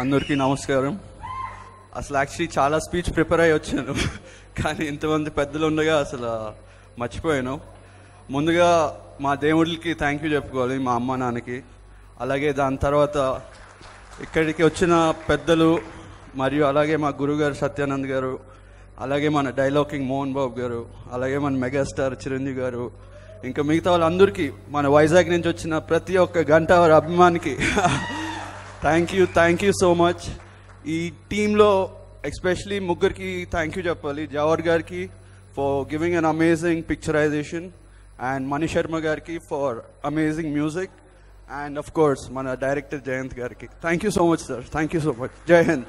అందరికీ నమస్కారం. అసలు యాక్చువల్లీ చాలా స్పీచ్ ప్రిపేర్ అయ్యి వచ్చాను. కానీ ఇంతమంది పెద్దలు ఉండగా అసలు మర్చిపోయాను. ముందుగా మా దేవుడికి థ్యాంక్ యూ చెప్పుకోవాలి మా అమ్మ నాన్నకి. అలాగే దాని తర్వాత ఇక్కడికి వచ్చిన పెద్దలు మరియు అలాగే మా గురుగారు సత్యానంద్ గారు అలాగే మన డైలాగింగ్ మోహన్ బాబు గారు అలాగే మన మెగాస్టార్ చిరంజీవి గారు ఇంకా మిగతా వాళ్ళందరికీ మన వైజాగ్ నుంచి వచ్చిన ప్రతి ఒక్క గంట వారి అభిమానికి thank you thank you so much ఈ టీంలో ఎస్పెషలీ ముగ్గురికి థ్యాంక్ యూ చెప్పాలి జవహర్ గారికి for giving an amazing picturization and Mani Sharma గారికి for amazing music and of course మన డైరెక్టర్ జయంత్ గారికి thank you so much sir thank you so much Jai Hind